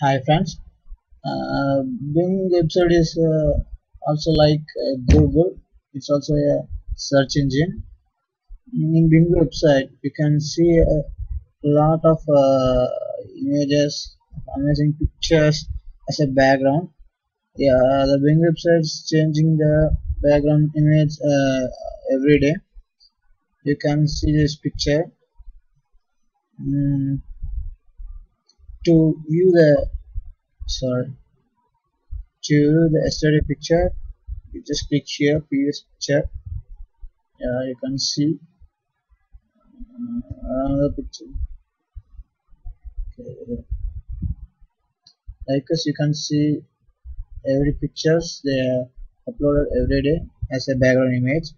Hi friends, uh, Bing website is uh, also like uh, Google. It's also a search engine. In Bing website, you can see a lot of uh, images, amazing pictures as a background. Yeah, the Bing website is changing the background image uh, every day. You can see this picture. Mm, to view the sorry to the yesterday picture you just click here previous picture. Yeah you can see. Another picture. Okay. like us you can see every pictures they are uploaded every day as a background image.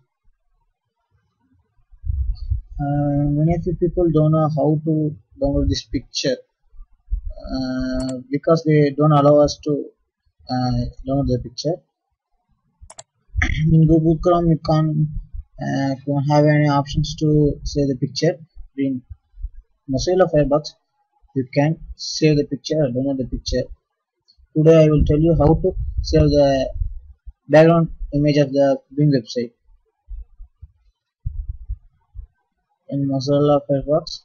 Uh, many of you people don't know how to download this picture because they don't allow us to uh, download the picture. In Google Chrome you can't uh, don't have any options to save the picture in Mozilla Firefox you can save the picture or download the picture. Today I will tell you how to save the background image of the Bing website. In Mozilla Firefox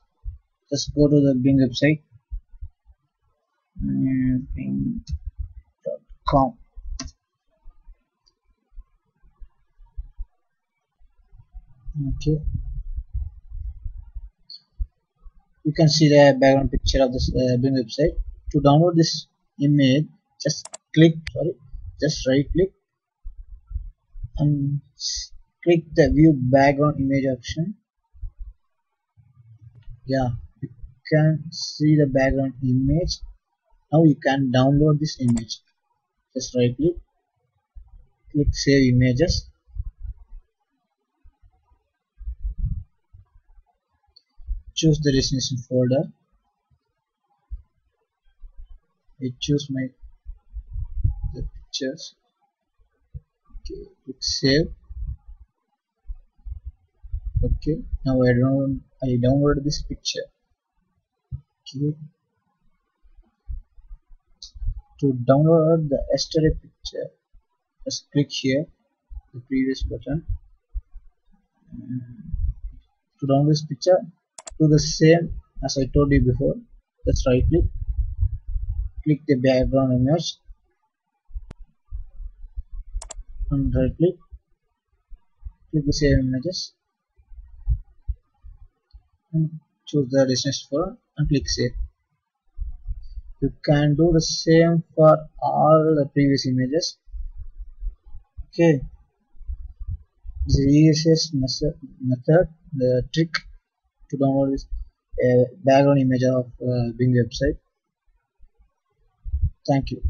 just go to the Bing website bing.com okay. You can see the background picture of this uh, Bing website. To download this image just click sorry just right click and click the view background image option. Yeah you can see the background image now you can download this image. Just right click. Click save images. Choose the destination folder. I choose my the pictures. Okay click save. Okay now I download I download this picture. Okay to download the yesterday picture. Just click here the previous button. To download this picture do the same as I told you before. Just right click. Click the background image. And right click. Click the save images. And choose the destination folder and click save you can do the same for all the previous images. Okay. This is the easiest method. The trick to download this background image of uh, Bing website. Thank you